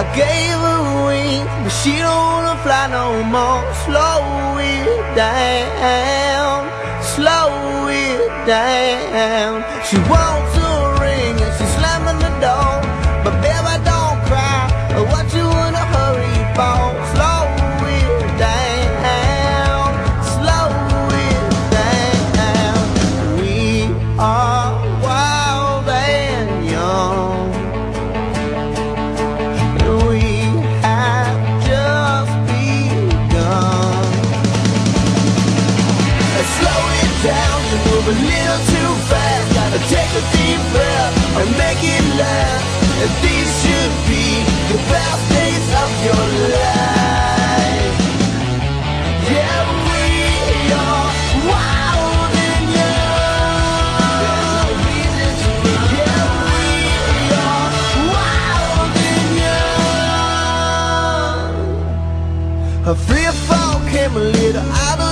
I gave her wings, but she don't wanna fly no more. Slow it down, slow it down. She wants a little too fast. Gotta take a deep breath and make it last. And these should be the best days of your life. Yeah, we are wild and young. Yeah, we are wild and young. A free fall came a little out of